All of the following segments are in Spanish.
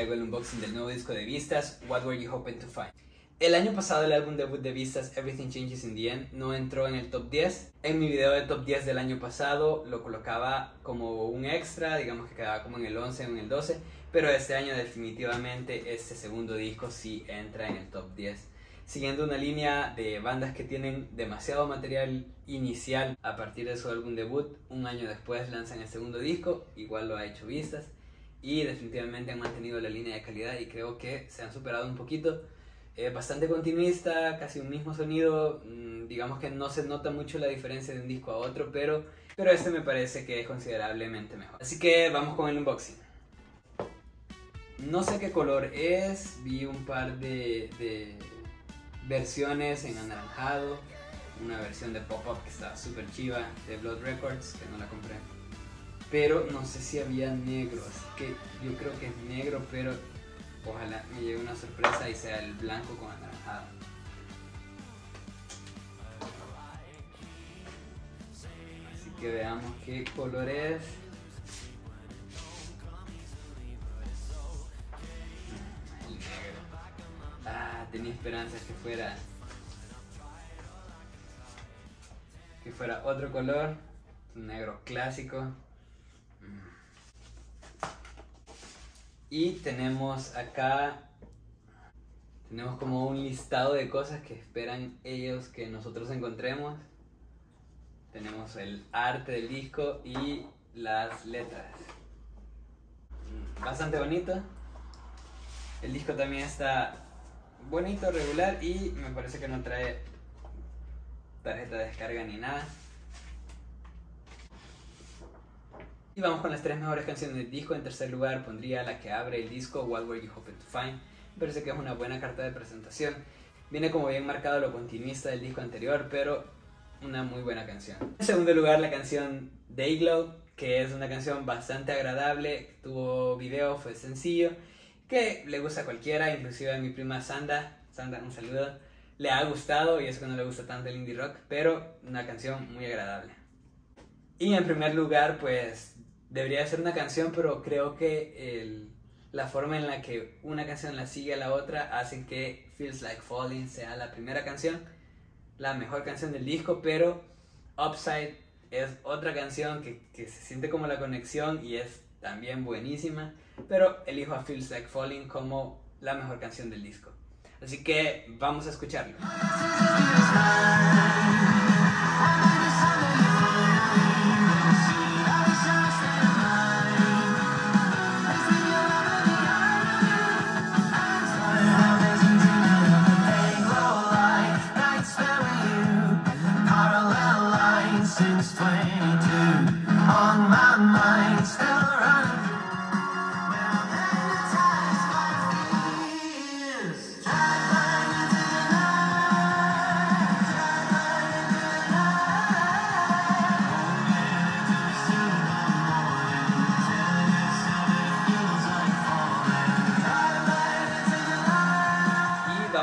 traigo el unboxing del nuevo disco de Vistas, What Were You Hoping to Find. El año pasado el álbum debut de Vistas, Everything Changes in the End, no entró en el top 10. En mi video de top 10 del año pasado lo colocaba como un extra, digamos que quedaba como en el 11 o en el 12, pero este año definitivamente este segundo disco sí entra en el top 10. Siguiendo una línea de bandas que tienen demasiado material inicial a partir de su álbum debut, un año después lanzan el segundo disco, igual lo ha hecho Vistas, y definitivamente han mantenido la línea de calidad y creo que se han superado un poquito eh, bastante continuista, casi un mismo sonido. Mm, digamos que no se nota mucho la diferencia de un disco a otro, pero, pero este me parece que es considerablemente mejor. Así que vamos con el unboxing. No sé qué color es, vi un par de, de versiones en anaranjado, una versión de pop-up que estaba súper chiva, de Blood Records, que no la compré. Pero no sé si había negro, así que yo creo que es negro, pero Ojalá me llegue una sorpresa y sea el blanco con anaranjado. Así que veamos qué color es. El negro. Ah, tenía esperanzas que fuera que fuera otro color, negro clásico. Y tenemos acá, tenemos como un listado de cosas que esperan ellos que nosotros encontremos. Tenemos el arte del disco y las letras. Bastante bonito. El disco también está bonito, regular y me parece que no trae tarjeta de descarga ni nada. Y vamos con las tres mejores canciones del disco. En tercer lugar pondría la que abre el disco, What Were You Hoping to Find. Me parece que es una buena carta de presentación. Viene como bien marcado lo continuista del disco anterior, pero una muy buena canción. En segundo lugar, la canción Dayglow, que es una canción bastante agradable, tuvo video, fue sencillo, que le gusta a cualquiera, inclusive a mi prima Sanda. Sanda, un saludo. Le ha gustado y es que no le gusta tanto el indie rock, pero una canción muy agradable. Y en primer lugar, pues debería ser una canción, pero creo que el, la forma en la que una canción la sigue a la otra hacen que Feels Like Falling sea la primera canción, la mejor canción del disco, pero Upside es otra canción que, que se siente como la conexión y es también buenísima, pero elijo a Feels Like Falling como la mejor canción del disco. Así que vamos a escucharlo.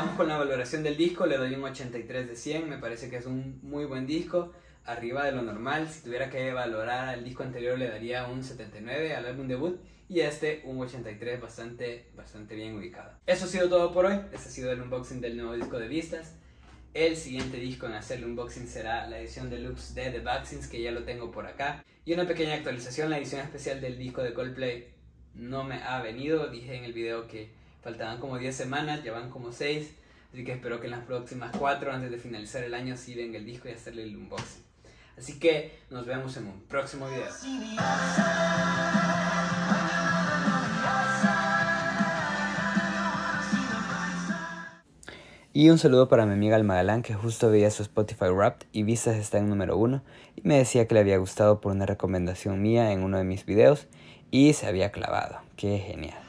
Con la valoración del disco, le doy un 83 de 100, me parece que es un muy buen disco, arriba de lo normal, si tuviera que valorar al disco anterior le daría un 79 al álbum debut y este un 83 bastante, bastante bien ubicado. Eso ha sido todo por hoy, este ha sido el unboxing del nuevo disco de Vistas. El siguiente disco en hacer el unboxing será la edición deluxe de The Vaccines, que ya lo tengo por acá. Y una pequeña actualización, la edición especial del disco de Coldplay no me ha venido. Dije en el video que faltaban como 10 semanas, ya van como 6. Así que espero que en las próximas cuatro, antes de finalizar el año, sí venga el disco y hacerle el unboxing. Así que nos vemos en un próximo video. Y un saludo para mi amiga Almagalán que justo veía su Spotify Wrapped y Vistas está en número uno y me decía que le había gustado por una recomendación mía en uno de mis videos y se había clavado. Qué genial.